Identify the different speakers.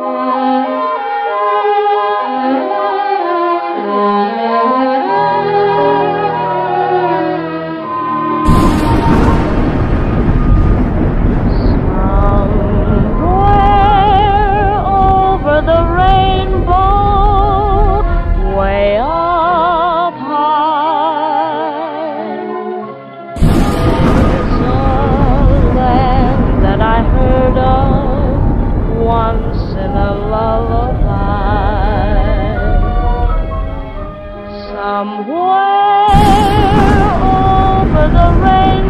Speaker 1: Somewhere in a lullaby. Somewhere over the rainbow,